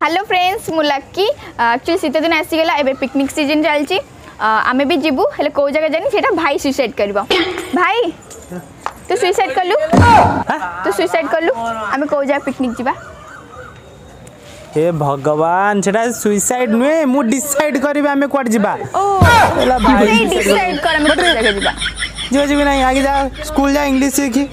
hello friends মু লক্কি actually শীত দিন আসিগলা এবে পিকনিক সিজন চালছি আমি বি ଯିବୁ ହେଲେ କେଉଁ ଜାଗା ଜାଣି ସେଇଟା ଭାଇ ସୁଇସାଇଡ୍ କରିବ ଭାଇ ତୁ ସୁଇସାଇଡ୍ କଲୁ ତୁ ସୁଇସାଇଡ୍ କଲୁ ଆମେ କେଉଁ ଜାଗା ପିକନିକ୍ ଯିବା ଏ ଭଗବାନ ସେଟା ସୁଇସାଇଡ୍ ନୁହେଁ ମୁଁ ଡିସାଇଡ୍ କରିବି ଆମେ କୁଆଡେ ଯିବା ଓ ହେଲା ଭାଇ ସେଇ ଡିସାଇଡ୍ କର ଆମେ କେଉଁ ଜାଗା ଯିବା ଯିବା ଯିବି ନାହିଁ ଆଗେ ଯା ସ୍କୁଲ ଯା ଇଂଲିଶ ଶିଖି